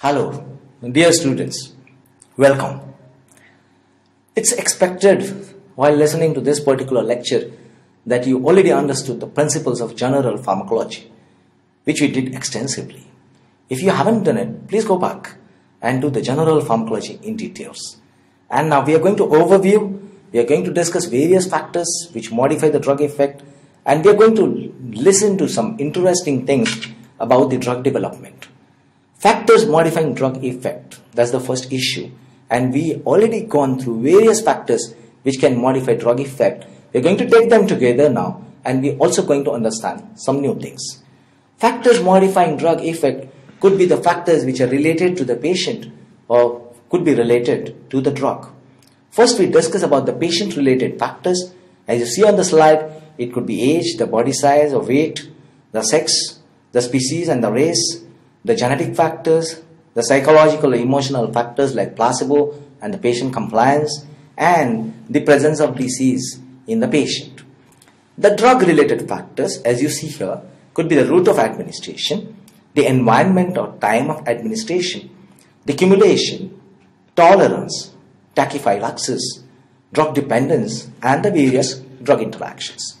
Hello, dear students. Welcome. It's expected while listening to this particular lecture that you already understood the principles of general pharmacology, which we did extensively. If you haven't done it, please go back and do the general pharmacology in details. And now we are going to overview, we are going to discuss various factors which modify the drug effect, and we are going to listen to some interesting things about the drug development. Factors modifying drug effect, that's the first issue. And we already gone through various factors which can modify drug effect. We're going to take them together now and we're also going to understand some new things. Factors modifying drug effect could be the factors which are related to the patient or could be related to the drug. First we discuss about the patient related factors. As you see on the slide, it could be age, the body size or weight, the sex, the species and the race, the genetic factors, the psychological emotional factors like placebo and the patient compliance, and the presence of disease in the patient. The drug related factors, as you see here, could be the route of administration, the environment or time of administration, the accumulation, tolerance, tachyphylaxis, drug dependence, and the various drug interactions.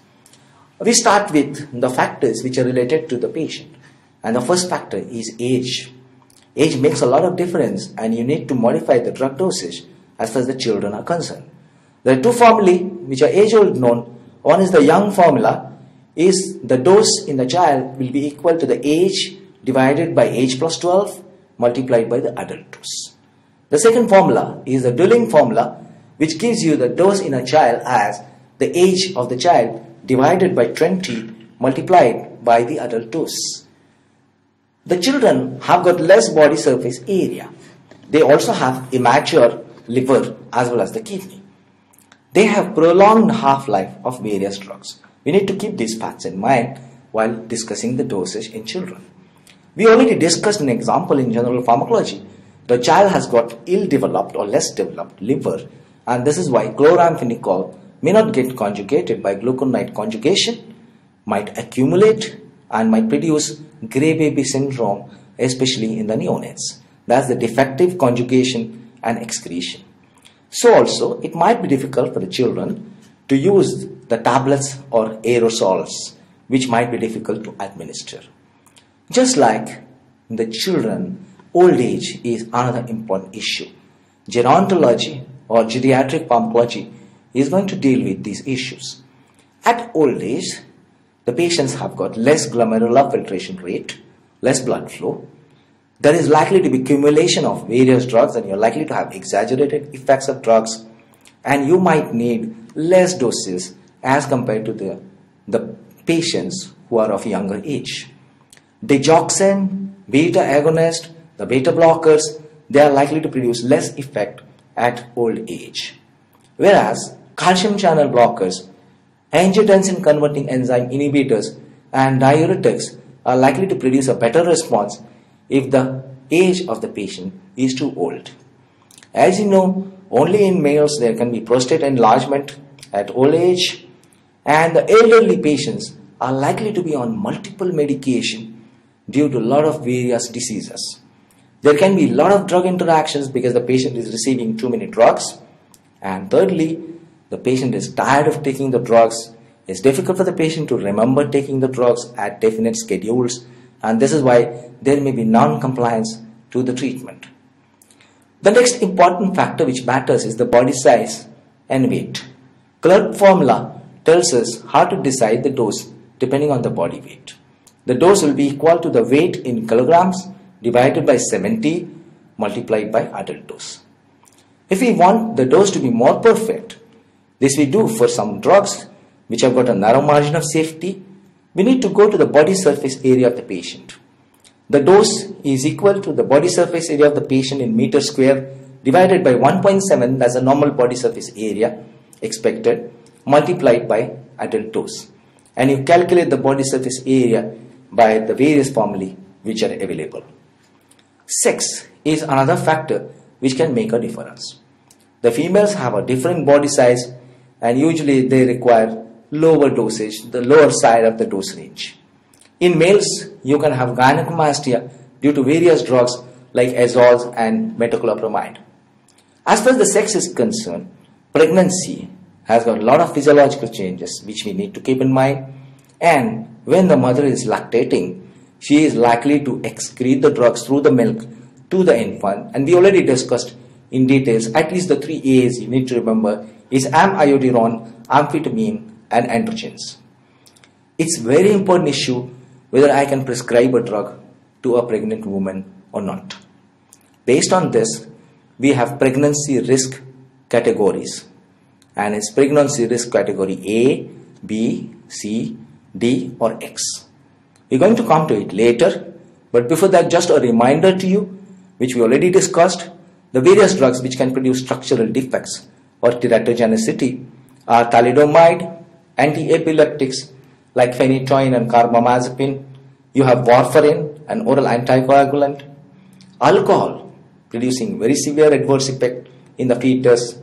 We start with the factors which are related to the patient. And the first factor is age. Age makes a lot of difference and you need to modify the drug dosage as far as the children are concerned. There are two formulae which are age old known. One is the young formula is the dose in the child will be equal to the age divided by age plus 12 multiplied by the adult dose. The second formula is the Dilling formula which gives you the dose in a child as the age of the child divided by 20 multiplied by the adult dose. The children have got less body surface area. They also have immature liver as well as the kidney. They have prolonged half-life of various drugs. We need to keep these facts in mind while discussing the dosage in children. We already discussed an example in general pharmacology. The child has got ill-developed or less developed liver and this is why chloramphenicol may not get conjugated by glucuronide conjugation, might accumulate and might produce gray baby syndrome, especially in the neonates. That's the defective conjugation and excretion. So also, it might be difficult for the children to use the tablets or aerosols, which might be difficult to administer. Just like the children, old age is another important issue. Gerontology or geriatric pharmacology is going to deal with these issues. At old age, the patients have got less glomerular filtration rate, less blood flow. There is likely to be accumulation of various drugs and you're likely to have exaggerated effects of drugs and you might need less doses as compared to the, the patients who are of younger age. Digoxin, beta agonist, the beta blockers, they are likely to produce less effect at old age. Whereas calcium channel blockers, angiotensin converting enzyme inhibitors and diuretics are likely to produce a better response if the age of the patient is too old. As you know, only in males there can be prostate enlargement at old age and the elderly patients are likely to be on multiple medication due to a lot of various diseases. There can be a lot of drug interactions because the patient is receiving too many drugs. And thirdly, the patient is tired of taking the drugs. It's difficult for the patient to remember taking the drugs at definite schedules. And this is why there may be non-compliance to the treatment. The next important factor which matters is the body size and weight. Clark formula tells us how to decide the dose depending on the body weight. The dose will be equal to the weight in kilograms divided by 70 multiplied by adult dose. If we want the dose to be more perfect, this we do for some drugs which have got a narrow margin of safety, we need to go to the body surface area of the patient. The dose is equal to the body surface area of the patient in meter square divided by 1.7 as a normal body surface area expected multiplied by adult dose. And you calculate the body surface area by the various formulae which are available. Sex is another factor which can make a difference. The females have a different body size and usually they require lower dosage, the lower side of the dose range. In males, you can have gynecomastia due to various drugs like azoles and metoclopramide. As far as the sex is concerned, pregnancy has got a lot of physiological changes which we need to keep in mind. And when the mother is lactating, she is likely to excrete the drugs through the milk to the infant. And we already discussed in details at least the three A's you need to remember is amiodarone, amphetamine, and androgens. It's very important issue whether I can prescribe a drug to a pregnant woman or not. Based on this, we have pregnancy risk categories and it's pregnancy risk category A, B, C, D or X. We're going to come to it later, but before that just a reminder to you, which we already discussed, the various drugs which can produce structural defects or teratogenicity are thalidomide, anti-epileptics like phenytoin and carbamazepine. You have warfarin, an oral anticoagulant, alcohol producing very severe adverse effect in the fetus,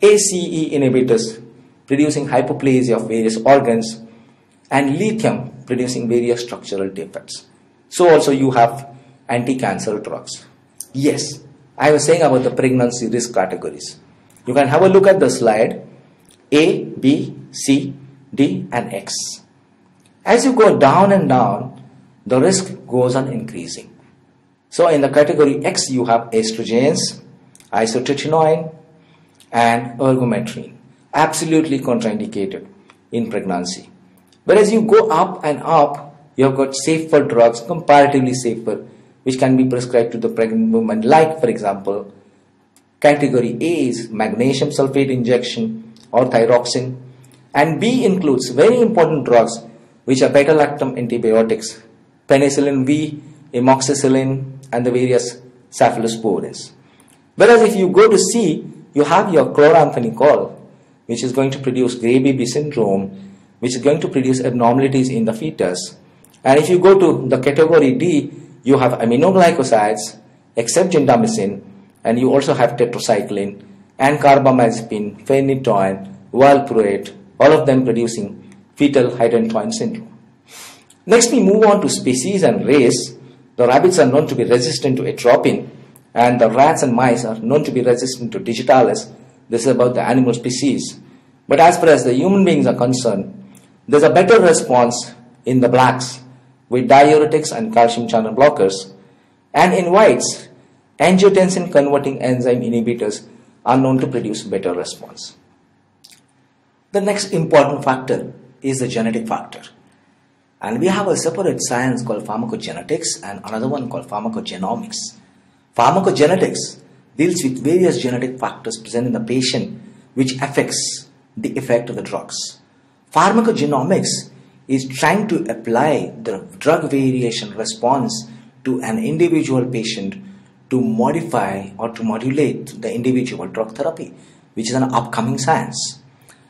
ACE inhibitors producing hypoplasia of various organs, and lithium producing various structural defects. So also you have anti-cancer drugs. Yes, I was saying about the pregnancy risk categories. You can have a look at the slide A, B, C, D and X. As you go down and down, the risk goes on increasing. So in the category X, you have estrogens, isotretinoin, and ergometrine, absolutely contraindicated in pregnancy. Whereas you go up and up, you have got safer drugs, comparatively safer, which can be prescribed to the pregnant woman, like, for example, category A is magnesium sulfate injection or thyroxine, and B includes very important drugs which are beta lactam antibiotics, penicillin V, amoxicillin, and the various cephalosporins. Whereas if you go to C, you have your chloramphenicol, which is going to produce gray baby syndrome, which is going to produce abnormalities in the fetus. And if you go to the category D, you have aminoglycosides, except gentamicin, and you also have tetracycline and carbamazepine, phenytoin, valproate, all of them producing fetal hydantoin syndrome. Next, we move on to species and race. The rabbits are known to be resistant to atropine, and the rats and mice are known to be resistant to digitalis. This is about the animal species. But as far as the human beings are concerned, there's a better response in the blacks with diuretics and calcium channel blockers, and in whites, angiotensin converting enzyme inhibitors are known to produce better response. The next important factor is the genetic factor. And we have a separate science called pharmacogenetics and another one called pharmacogenomics. Pharmacogenetics deals with various genetic factors present in the patient which affects the effect of the drugs. Pharmacogenomics is trying to apply the drug variation response to an individual patient to modify or to modulate the individual drug therapy, which is an upcoming science.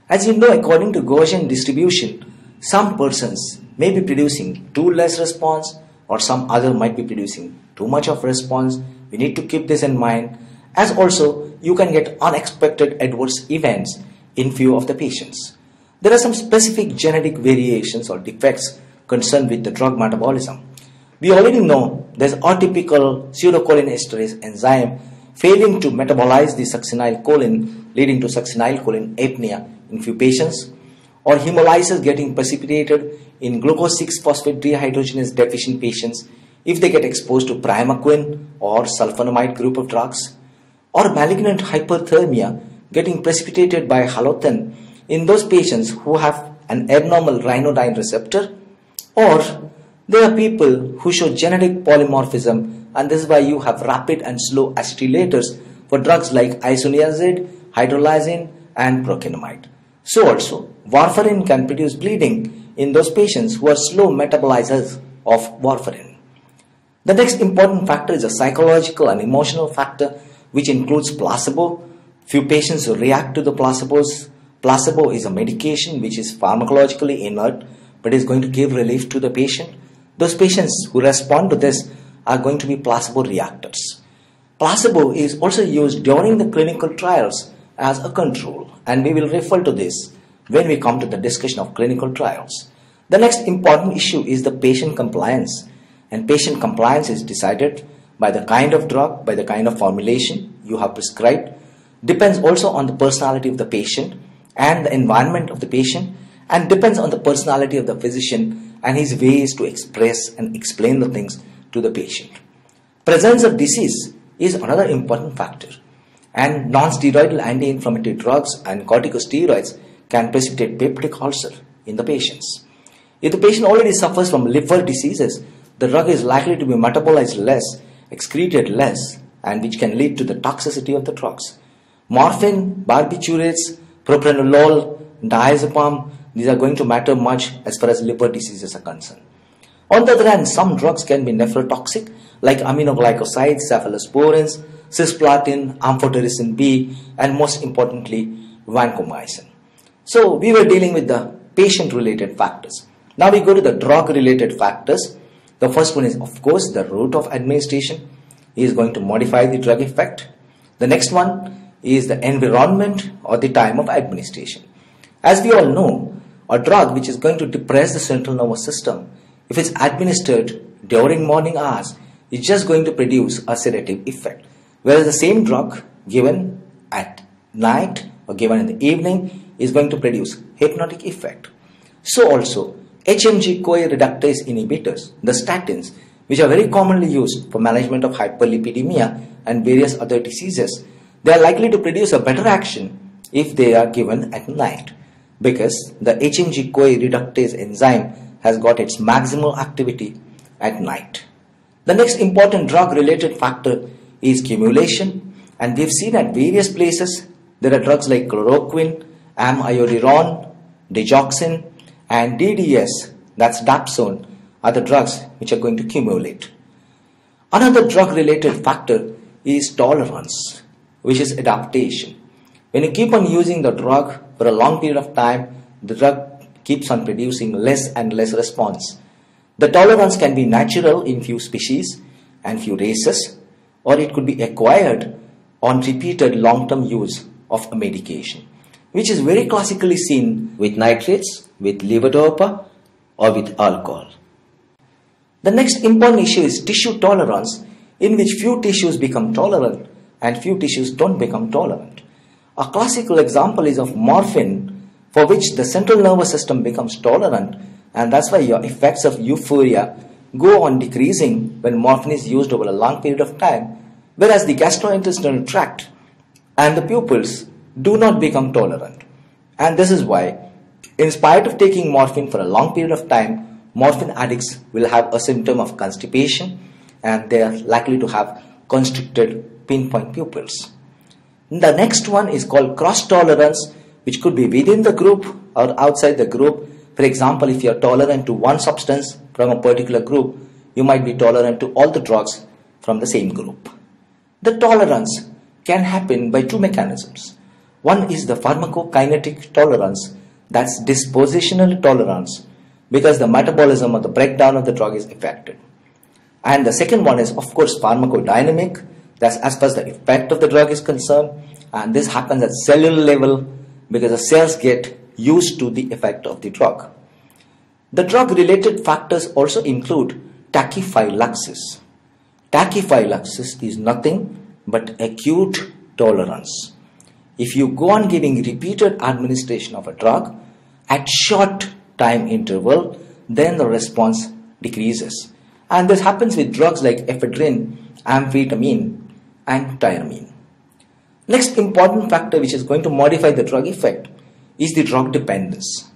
As you know, according to Gaussian distribution, some persons may be producing too less response or some other might be producing too much of response. We need to keep this in mind as also you can get unexpected adverse events in few of the patients. There are some specific genetic variations or defects concerned with the drug metabolism. We already know there's atypical pseudocholinesterase enzyme failing to metabolize the succinylcholine leading to succinylcholine apnea in few patients or hemolysis getting precipitated in glucose 6-phosphate dehydrogenase deficient patients if they get exposed to primaquine or sulfonamide group of drugs or malignant hyperthermia getting precipitated by halothane in those patients who have an abnormal ryanodine receptor or there are people who show genetic polymorphism and this is why you have rapid and slow acetylators for drugs like isoniazid, hydralazine and procainamide. So also, warfarin can produce bleeding in those patients who are slow metabolizers of warfarin. The next important factor is a psychological and emotional factor which includes placebo. Few patients react to the placebos. Placebo is a medication which is pharmacologically inert but is going to give relief to the patient. Those patients who respond to this are going to be placebo reactors. Placebo is also used during the clinical trials as a control and we will refer to this when we come to the discussion of clinical trials. The next important issue is the patient compliance and patient compliance is decided by the kind of drug, by the kind of formulation you have prescribed, depends also on the personality of the patient and the environment of the patient, and depends on the personality of the physician and his ways to express and explain the things to the patient. Presence of disease is another important factor, and non-steroidal anti-inflammatory drugs and corticosteroids can precipitate peptic ulcer in the patients. If the patient already suffers from liver diseases, the drug is likely to be metabolized less, excreted less, and which can lead to the toxicity of the drugs. Morphine, barbiturates, propranolol, diazepam, these are going to matter much as far as liver diseases are concerned. On the other hand, some drugs can be nephrotoxic, like aminoglycosides, cephalosporins, cisplatin, amphotericin B, and most importantly, vancomycin. So we were dealing with the patient-related factors. Now we go to the drug-related factors. The first one is, of course, the route of administration is going to modify the drug effect. The next one is the environment or the time of administration. As we all know, a drug which is going to depress the central nervous system, if it's administered during morning hours, is just going to produce a sedative effect. Whereas the same drug given at night or given in the evening is going to produce hypnotic effect. So also HMG-CoA reductase inhibitors, the statins, which are very commonly used for management of hyperlipidemia and various other diseases, they are likely to produce a better action if they are given at night because the HMG-CoA reductase enzyme has got its maximal activity at night. The next important drug related factor is cumulation and we've seen at various places there are drugs like chloroquine, amiodarone, digoxin and DDS, that's dapsone, are the drugs which are going to accumulate. Another drug related factor is tolerance, which is adaptation. When you keep on using the drug for a long period of time, the drug keeps on producing less and less response. The tolerance can be natural in few species and few races, or it could be acquired on repeated long-term use of a medication, which is very classically seen with nitrates, with levodopa, or with alcohol. The next important issue is tissue tolerance, in which few tissues become tolerant and few tissues don't become tolerant. A classical example is of morphine, for which the central nervous system becomes tolerant, and that's why your effects of euphoria go on decreasing when morphine is used over a long period of time, whereas the gastrointestinal tract and the pupils do not become tolerant. And this is why, in spite of taking morphine for a long period of time, morphine addicts will have a symptom of constipation and they are likely to have constricted pinpoint pupils. The next one is called cross tolerance, which could be within the group or outside the group. For example, if you are tolerant to one substance from a particular group, you might be tolerant to all the drugs from the same group. The tolerance can happen by two mechanisms. One is the pharmacokinetic tolerance, that's dispositional tolerance, because the metabolism or the breakdown of the drug is affected. And the second one is, of course, pharmacodynamic, that's as far as the effect of the drug is concerned, and this happens at cellular level because the cells get used to the effect of the drug. The drug related factors also include tachyphylaxis. Tachyphylaxis is nothing but acute tolerance. If you go on giving repeated administration of a drug at short time interval, then the response decreases. And this happens with drugs like ephedrine, amphetamine, and tyramine. Next important factor which is going to modify the drug effect is the drug dependence.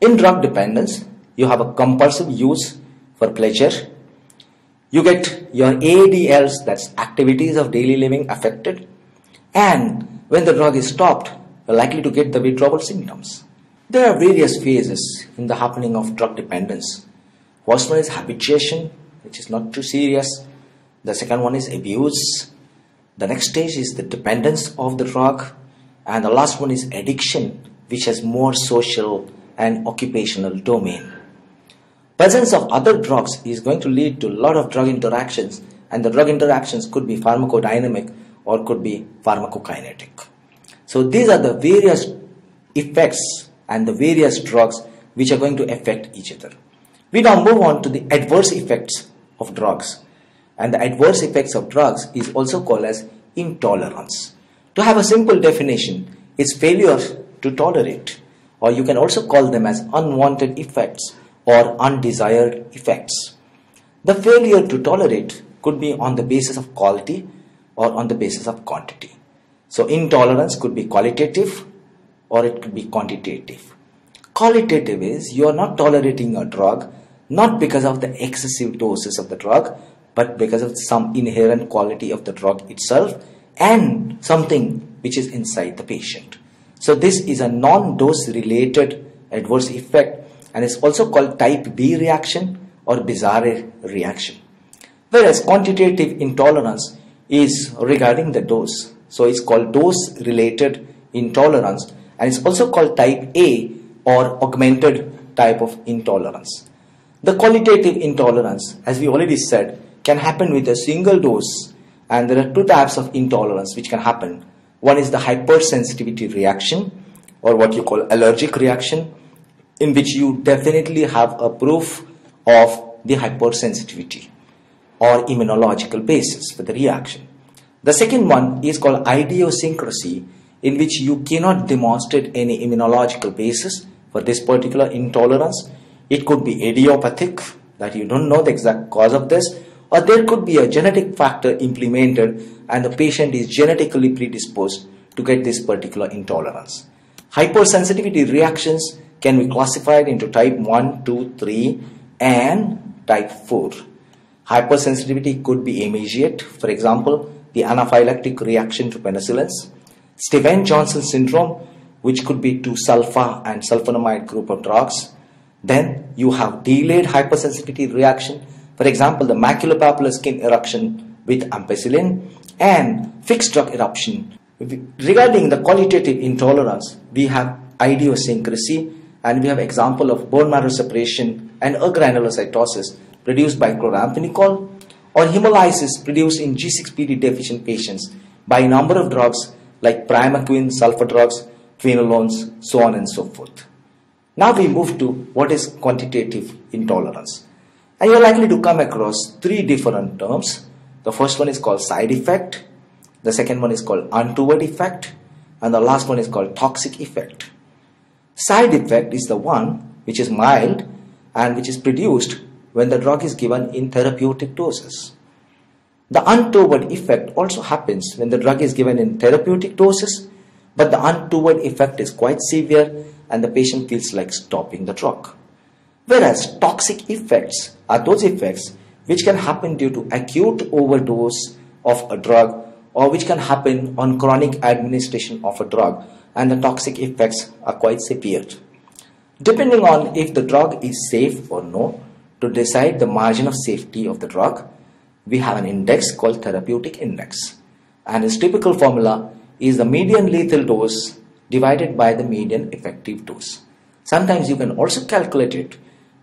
In drug dependence, you have a compulsive use for pleasure. You get your ADLs, that's activities of daily living, affected. And when the drug is stopped, you're likely to get the withdrawal symptoms. There are various phases in the happening of drug dependence. First one is habituation, which is not too serious. The second one is abuse. The next stage is the dependence of the drug. And the last one is addiction, which has more social and occupational domain. Presence of other drugs is going to lead to a lot of drug interactions, and the drug interactions could be pharmacodynamic or could be pharmacokinetic. So these are the various effects and the various drugs which are going to affect each other. We now move on to the adverse effects of drugs. And the adverse effects of drugs is also called as intolerance. To have a simple definition, it's failure to tolerate, or you can also call them as unwanted effects or undesired effects. The failure to tolerate could be on the basis of quality or on the basis of quantity. So intolerance could be qualitative or it could be quantitative. Qualitative is you are not tolerating a drug not because of the excessive doses of the drug but because of some inherent quality of the drug itself and something which is inside the patient. So this is a non-dose related adverse effect and is also called type B reaction or Bizarre reaction. Whereas quantitative intolerance is regarding the dose. So it's called dose related intolerance and it's also called type A or augmented type of intolerance. The qualitative intolerance, as we already said, can happen with a single dose and there are two types of intolerance which can happen. One is the hypersensitivity reaction or what you call allergic reaction in which you definitely have a proof of the hypersensitivity or immunological basis for the reaction. The second one is called idiosyncrasy in which you cannot demonstrate any immunological basis for this particular intolerance. It could be idiopathic that you don't know the exact cause of this or there could be a genetic factor implemented and the patient is genetically predisposed to get this particular intolerance. Hypersensitivity reactions can be classified into type 1, 2, 3 and type 4. Hypersensitivity could be immediate, for example, the anaphylactic reaction to penicillins. Stevens-Johnson syndrome, which could be to sulfa and sulfonamide group of drugs. Then you have delayed hypersensitivity reaction, for example, the maculopapular skin eruption with ampicillin and fixed drug eruption. Regarding the qualitative intolerance, we have idiosyncrasy and we have example of bone marrow separation and agranulocytosis produced by chloramphenicol or hemolysis produced in G6PD deficient patients by a number of drugs like primaquine, sulfa drugs, quinolones, so on and so forth. Now we move to what is quantitative intolerance. And you're likely to come across three different terms. The first one is called side effect, the second one is called untoward effect, and the last one is called toxic effect. Side effect is the one which is mild and which is produced when the drug is given in therapeutic doses. The untoward effect also happens when the drug is given in therapeutic doses, but the untoward effect is quite severe and the patient feels like stopping the drug. Whereas toxic effects are those effects which can happen due to acute overdose of a drug or which can happen on chronic administration of a drug and the toxic effects are quite severe. Depending on if the drug is safe or no, to decide the margin of safety of the drug, we have an index called therapeutic index. And its typical formula is the median lethal dose divided by the median effective dose. Sometimes you can also calculate it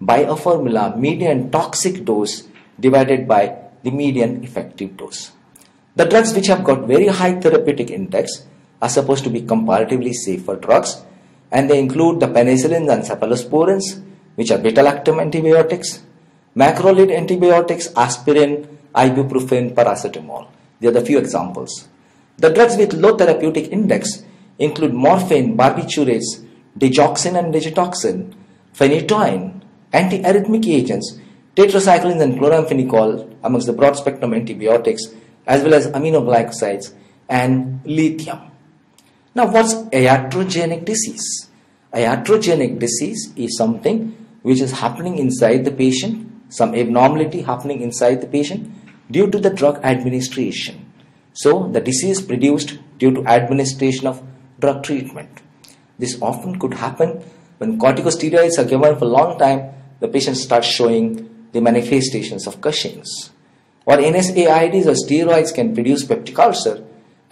by a formula median toxic dose divided by the median effective dose. The drugs which have got very high therapeutic index are supposed to be comparatively safer drugs and they include the penicillins and cephalosporins which are beta-lactam antibiotics, macrolide antibiotics, aspirin, ibuprofen, paracetamol. They are the few examples. The drugs with low therapeutic index include morphine, barbiturates, digoxin and digitoxin, phenytoin, antiarrhythmic agents, tetracyclines and chloramphenicol amongst the broad spectrum antibiotics as well as aminoglycosides and lithium. Now, what's iatrogenic disease? Iatrogenic disease is something which is happening inside the patient, some abnormality happening inside the patient due to the drug administration. So, the disease produced due to administration of drug treatment. This often could happen when corticosteroids are given for a long time, the patient starts showing the manifestations of Cushing's. Or NSAIDs or steroids can produce peptic ulcer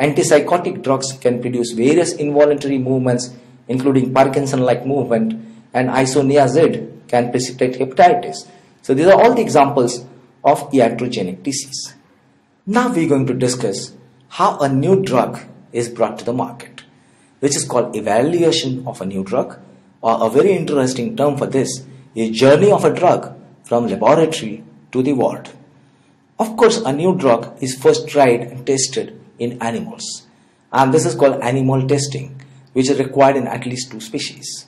Antipsychotic drugs can produce various involuntary movements, including Parkinson-like movement, and isoniazid can precipitate hepatitis. So these are all the examples of iatrogenic disease. Now we're going to discuss how a new drug is brought to the market, which is called evaluation of a new drug, or a very interesting term for this is journey of a drug from laboratory to the ward. Of course, a new drug is first tried and tested in animals. And this is called animal testing, which is required in at least two species.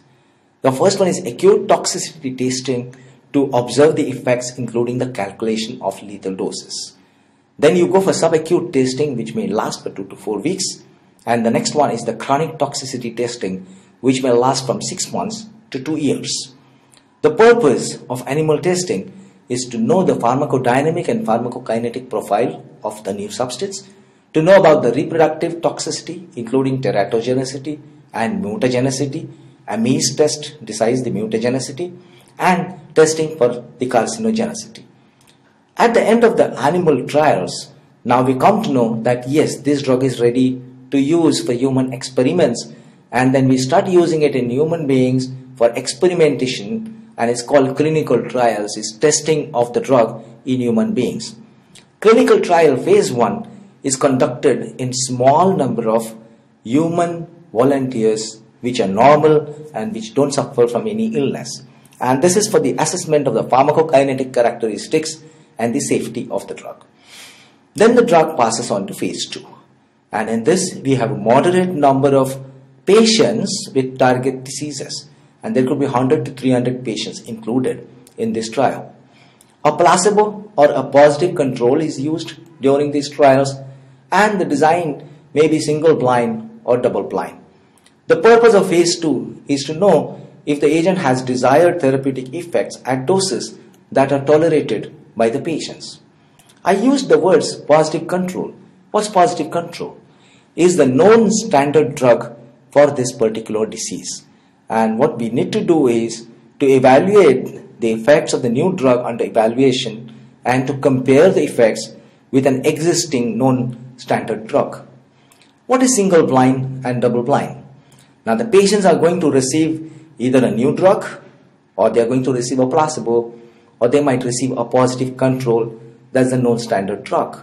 The first one is acute toxicity testing to observe the effects, including the calculation of lethal doses. Then you go for subacute testing, which may last for two to four weeks. And the next one is the chronic toxicity testing, which may last from six months to two years. The purpose of animal testing is to know the pharmacodynamic and pharmacokinetic profile of the new substance, to know about the reproductive toxicity, including teratogenicity and mutagenicity. Ames test decides the mutagenicity and testing for the carcinogenicity. At the end of the animal trials, now we come to know that yes, this drug is ready to use for human experiments, and then we start using it in human beings for experimentation, and it's called clinical trials, is testing of the drug in human beings. Clinical trial phase 1 is conducted in small number of human volunteers which are normal and which don't suffer from any illness and this is for the assessment of the pharmacokinetic characteristics and the safety of the drug. Then the drug passes on to phase 2 and in this we have a moderate number of patients with target diseases and there could be 100 to 300 patients included in this trial. A placebo or a positive control is used during these trials and the design may be single blind or double blind. The purpose of phase 2 is to know if the agent has desired therapeutic effects at doses that are tolerated by the patients. I used the words positive control. What's positive control? Is the known standard drug for this particular disease. And what we need to do is to evaluate the effects of the new drug under evaluation and to compare the effects with an existing known standard drug. What is single blind and double blind? Now the patients are going to receive either a new drug or they are going to receive a placebo or they might receive a positive control that's the known standard drug.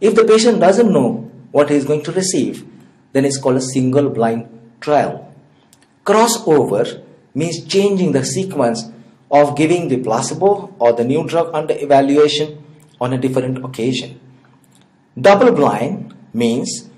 If the patient doesn't know what he is going to receive, then it's called a single blind trial. Crossover means changing the sequence of giving the placebo or the new drug under evaluation on a different occasion. Double blind means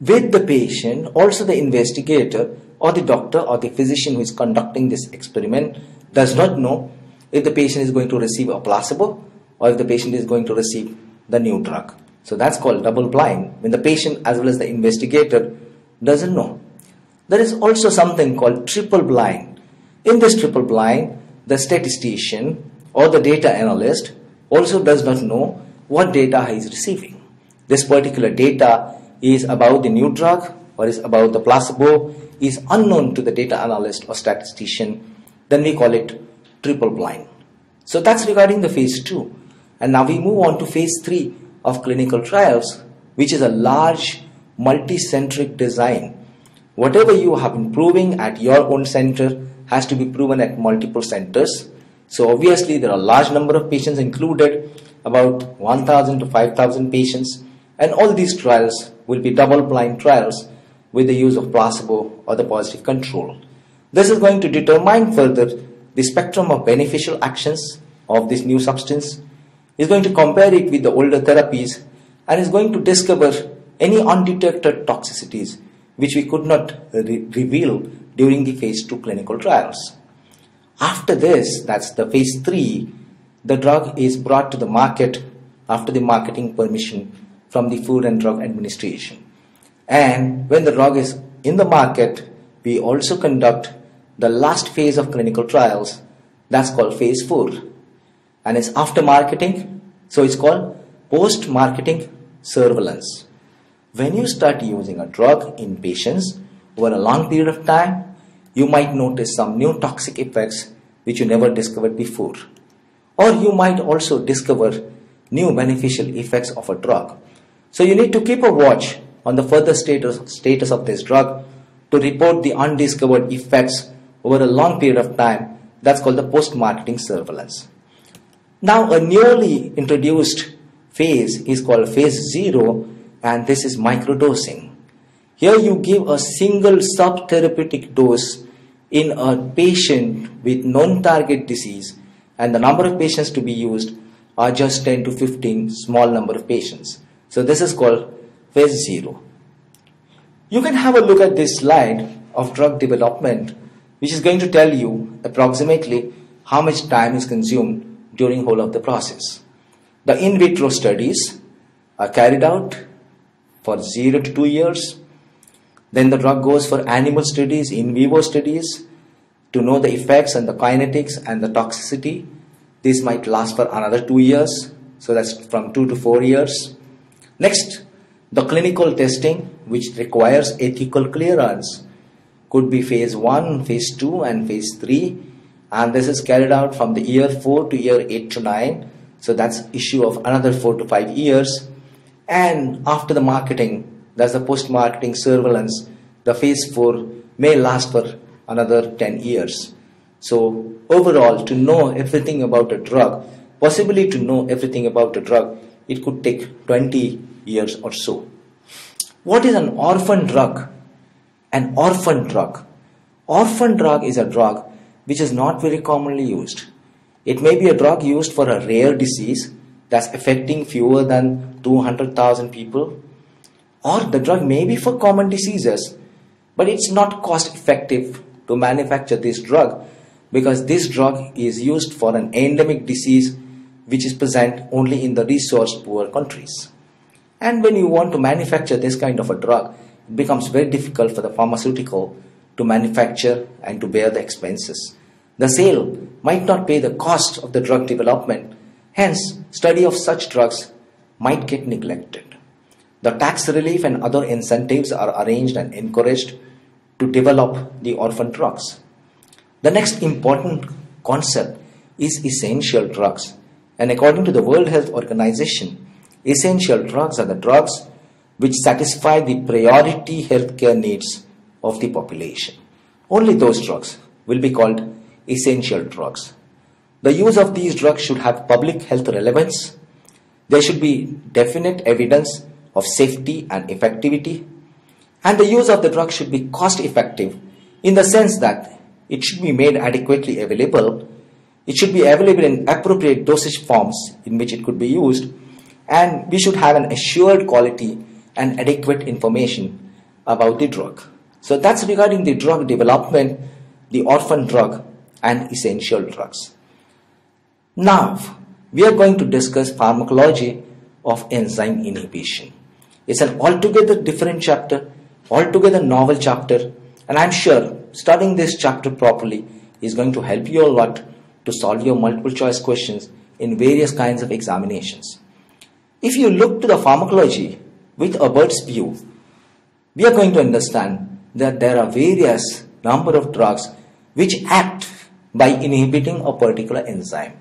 with the patient, also the investigator or the doctor or the physician who is conducting this experiment does not know if the patient is going to receive a placebo or if the patient is going to receive the new drug. So that's called double blind when the patient as well as the investigator doesn't know. There is also something called triple blind. In this triple blind, the statistician or the data analyst also does not know what data he is receiving. This particular data is about the new drug or is about the placebo is unknown to the data analyst or statistician, then we call it triple blind. So that's regarding the phase 2. And now we move on to phase 3 of clinical trials, which is a large multi-centric design. Whatever you have been proving at your own center has to be proven at multiple centers. So obviously there are a large number of patients included, about 1000 to 5000 patients, and all these trials will be double blind trials with the use of placebo or the positive control. This is going to determine further the spectrum of beneficial actions of this new substance, is going to compare it with the older therapies, and is going to discover any undetected toxicities which we could not re reveal during the phase 2 clinical trials. After this, that's the phase 3, the drug is brought to the market after the marketing permission from the Food and Drug Administration. And when the drug is in the market, we also conduct the last phase of clinical trials. That's called phase 4. And it's after marketing, so it's called post marketing surveillance. When you start using a drug in patients over a long period of time, you might notice some new toxic effects which you never discovered before. Or you might also discover new beneficial effects of a drug. So you need to keep a watch on the further status, status of this drug to report the undiscovered effects over a long period of time. That's called the post-marketing surveillance. Now a newly introduced phase is called phase 0 and this is microdosing. Here you give a single subtherapeutic dose in a patient with non-target disease and the number of patients to be used are just 10 to 15 small number of patients. So this is called phase 0. You can have a look at this slide of drug development which is going to tell you approximately how much time is consumed during whole of the process. The in vitro studies are carried out for 0 to 2 years. Then the drug goes for animal studies, in vivo studies to know the effects and the kinetics and the toxicity. This might last for another 2 years. So that's from 2 to 4 years. Next, the clinical testing which requires ethical clearance could be phase 1, phase 2 and phase 3 and this is carried out from the year 4 to year 8 to 9 so that's issue of another 4 to 5 years and after the marketing that's the post marketing surveillance. The phase 4 may last for another 10 years. So overall to know everything about a drug possibly to know everything about a drug it could take 20 years or so. What is an orphan drug? An orphan drug. Orphan drug is a drug which is not very commonly used. It may be a drug used for a rare disease that's affecting fewer than 200,000 people, or the drug may be for common diseases, but it's not cost effective to manufacture this drug because this drug is used for an endemic disease which is present only in the resource poor countries. And when you want to manufacture this kind of a drug, it becomes very difficult for the pharmaceutical to manufacture and to bear the expenses. The sale might not pay the cost of the drug development, hence, study of such drugs might get neglected. The tax relief and other incentives are arranged and encouraged to develop the orphan drugs. The next important concept is essential drugs. And according to the World Health Organization, essential drugs are the drugs which satisfy the priority healthcare needs of the population. Only those drugs will be called essential drugs. The use of these drugs should have public health relevance. There should be definite evidence of safety and effectivity. And the use of the drug should be cost effective in the sense that it should be made adequately available. It should be available in appropriate dosage forms in which it could be used. And we should have an assured quality and adequate information about the drug. So that's regarding the drug development, the orphan drug and essential drugs. Now, we are going to discuss pharmacology of enzyme inhibition. It's an altogether different chapter, altogether novel chapter, and I'm sure studying this chapter properly is going to help you a lot to solve your multiple choice questions in various kinds of examinations. If you look to the pharmacology with a bird's view, we are going to understand that there are various number of drugs which act by inhibiting a particular enzyme.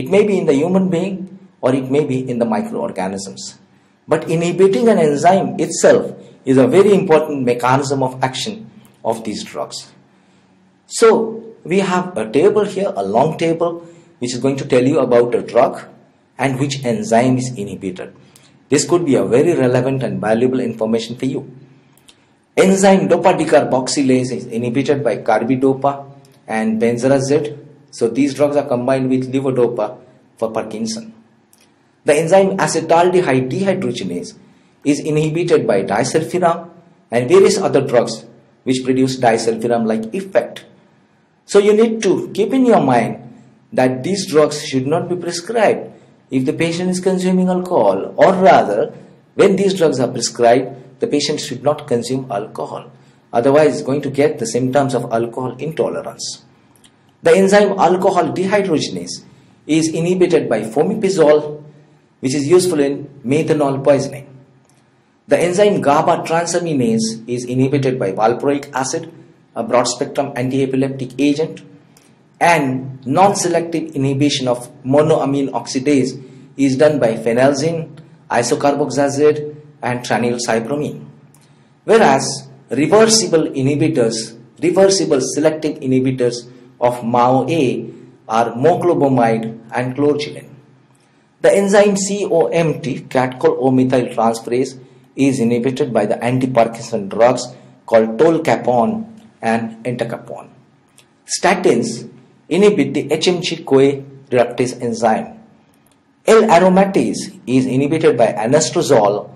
It may be in the human being or it may be in the microorganisms. But inhibiting an enzyme itself is a very important mechanism of action of these drugs. So we have a table here, a long table, which is going to tell you about a drug and which enzyme is inhibited. This could be a very relevant and valuable information for you. Enzyme dopa decarboxylase is inhibited by carbidopa and benserazide. So these drugs are combined with levodopa for Parkinson. The enzyme acetaldehyde dehydrogenase is inhibited by disulfiram and various other drugs which produce disulfiram like effect. So you need to keep in your mind that these drugs should not be prescribed if the patient is consuming alcohol or rather when these drugs are prescribed the patient should not consume alcohol. Otherwise, going to get the symptoms of alcohol intolerance. The enzyme alcohol dehydrogenase is inhibited by fomepizole, which is useful in methanol poisoning. The enzyme GABA transaminase is inhibited by valproic acid, a broad spectrum anti-epileptic agent, and non-selective inhibition of monoamine oxidase is done by phenelzine, isocarboxazid, and tranylcypromine. Whereas reversible inhibitors, reversible selective inhibitors of MAO-A are moclobemide and clorgyline. The enzyme COMT, catechol O-methyl transferase, is inhibited by the antiparkinson drugs called tolcapone and entacapone. Statins inhibit the HMG-CoA reductase enzyme. L-aromatase is inhibited by anastrozole,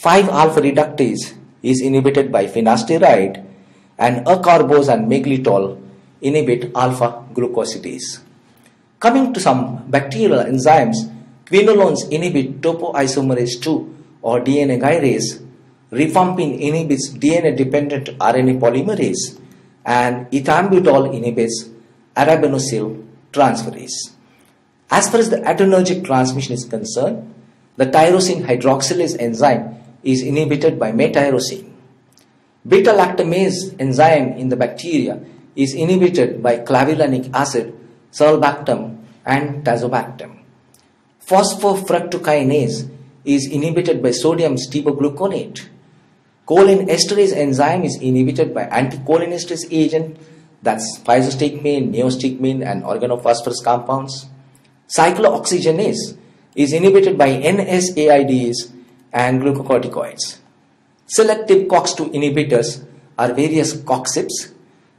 5-alpha reductase is inhibited by finasteride, and acarbose and miglitol inhibit alpha glucosidase. Coming to some bacterial enzymes, quinolones inhibit topoisomerase 2 or DNA gyrase, rifampin inhibits DNA-dependent RNA polymerase, and ethambutol inhibits arabinosyl transferase. As far as the adrenergic transmission is concerned, the tyrosine hydroxylase enzyme is inhibited by metyrosine. Beta lactamase enzyme in the bacteria is inhibited by clavulanic acid, sulbactam, and tazobactam. Phosphofructokinase is inhibited by sodium stibogluconate. Choline esterase enzyme is inhibited by anticholinesterase agent that's physostigmine, neostigmine, and organophosphorus compounds. Cyclooxygenase is inhibited by NSAIDs and glucocorticoids. Selective COX2 inhibitors are various COXIBs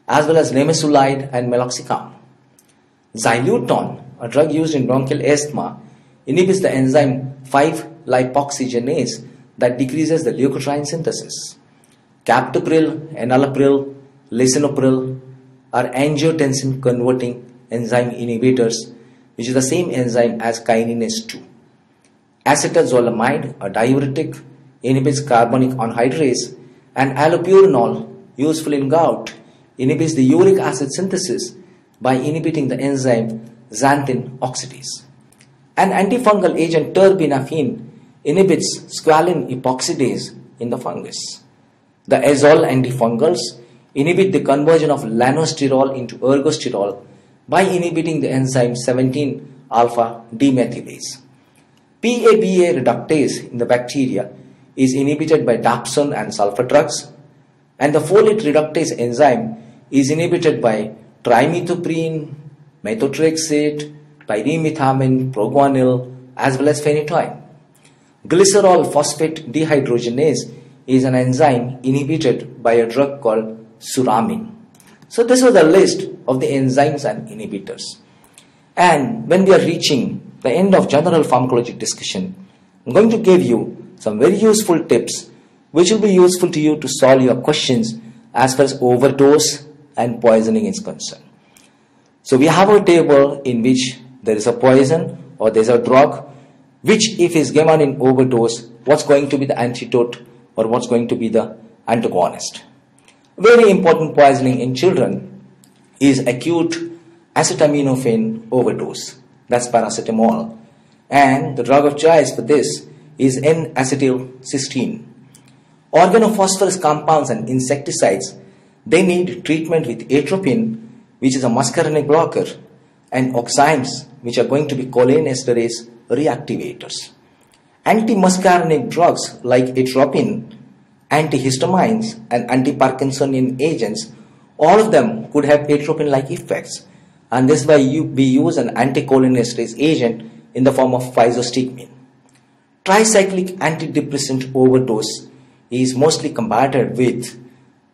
as well as nimesulide and meloxicam. Zileuton, a drug used in bronchial asthma, inhibits the enzyme 5-lipoxygenase that decreases the leukotriene synthesis. Captopril, enalapril, lisinopril are angiotensin converting enzyme inhibitors which is the same enzyme as kininase 2. Acetazolamide, a diuretic, inhibits carbonic anhydrase and allopurinol, useful in gout, inhibits the uric acid synthesis by inhibiting the enzyme xanthine oxidase. An antifungal agent terbinafine inhibits squalene epoxidase in the fungus. The azole antifungals inhibit the conversion of lanosterol into ergosterol by inhibiting the enzyme 17 alpha demethylase. PABA reductase in the bacteria is inhibited by dapsone and sulfa drugs, and the folate reductase enzyme is inhibited by trimethoprim, methotrexate, pyrimethamine, proguanil, as well as phenytoin. Glycerol phosphate dehydrogenase is an enzyme inhibited by a drug called suramin. So this was a list of the enzymes and inhibitors. And when we are reaching the end of general pharmacologic discussion, I'm going to give you some very useful tips which will be useful to you to solve your questions as far as overdose and poisoning is concerned. So we have a table in which there is a poison or there is a drug which if is given in overdose, what's going to be the antidote or what's going to be the antagonist. Very important poisoning in children is acute acetaminophen overdose. That's paracetamol. And the drug of choice for this is N-acetylcysteine. Organophosphorus compounds and insecticides, they need treatment with atropine, which is a muscarinic blocker, and oximes, which are going to be cholinesterase reactivators. Anti-muscarinic drugs like atropine antihistamines and anti-Parkinsonian agents, all of them could have atropine-like effects. And this is why you, we use an anticholinesterase agent in the form of physostigmine. Tricyclic antidepressant overdose is mostly combated with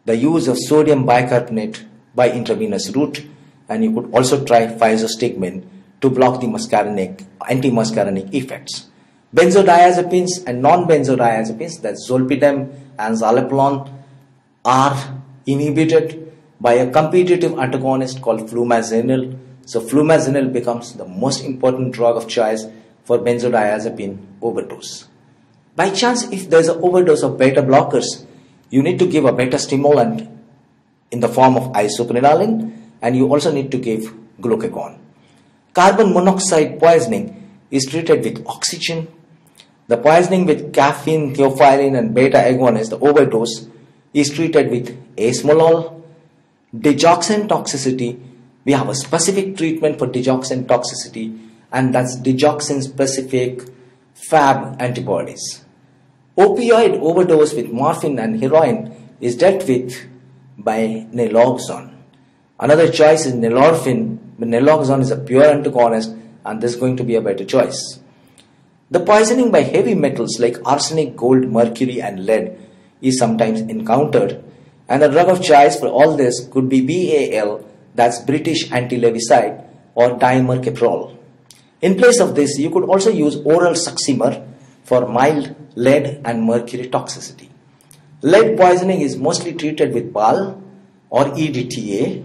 the use of sodium bicarbonate by intravenous route and you could also try physostigmine to block the muscarinic, anti-muscarinic effects. Benzodiazepines and non-benzodiazepines, that's zolpidem and zaleplon, are inhibited by a competitive antagonist called flumazenil. So flumazenil becomes the most important drug of choice for benzodiazepine overdose. By chance, if there's an overdose of beta blockers, you need to give a beta stimulant in the form of isoprenaline and you also need to give glucagon. Carbon monoxide poisoning is treated with oxygen the poisoning with caffeine, theophylline, and beta agonist, the overdose, is treated with esmolol. Digoxin toxicity, we have a specific treatment for digoxin toxicity, and that's digoxin specific FAB antibodies. Opioid overdose with morphine and heroin is dealt with by naloxone. Another choice is nalorphine, but naloxone is a pure antagonist, and this is going to be a better choice. The poisoning by heavy metals like arsenic, gold, mercury, and lead is sometimes encountered, and the drug of choice for all this could be BAL, that's British anti-Lewisite, or dimercaprol. In place of this, you could also use oral succimer for mild lead and mercury toxicity. Lead poisoning is mostly treated with BAL or EDTA.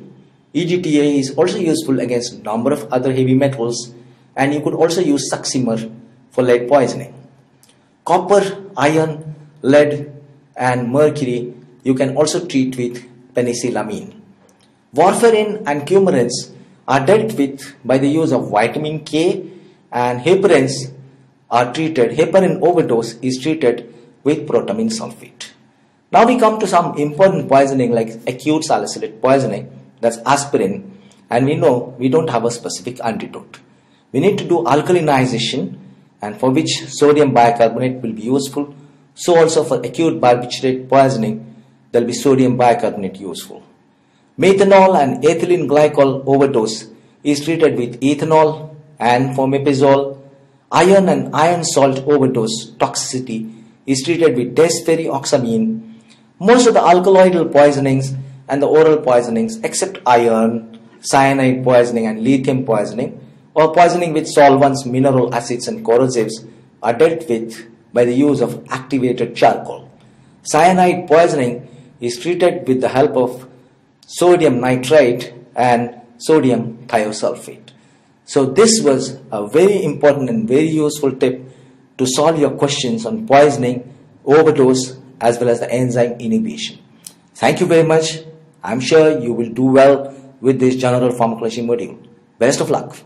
EDTA is also useful against a number of other heavy metals and you could also use succimer for lead poisoning. Copper, iron, lead and mercury you can also treat with penicillamine. Warfarin and coumarins are dealt with by the use of vitamin K and heparins are treated, heparin overdose is treated with protamine sulfate. Now we come to some important poisoning like acute salicylate poisoning, that's aspirin, and we know we don't have a specific antidote. We need to do alkalinization and for which sodium bicarbonate will be useful. So also for acute barbiturate poisoning, there will be sodium bicarbonate useful. Methanol and ethylene glycol overdose is treated with ethanol and fomepizole. Iron and iron salt overdose toxicity is treated with desferrioxamine. Most of the alkaloidal poisonings and the oral poisonings except iron, cyanide poisoning and lithium poisoning or poisoning with solvents, mineral acids and corrosives are dealt with by the use of activated charcoal. Cyanide poisoning is treated with the help of sodium nitrite and sodium thiosulfate. So this was a very important and very useful tip to solve your questions on poisoning, overdose as well as the enzyme inhibition. Thank you very much. I'm sure you will do well with this general pharmacology module. Best of luck.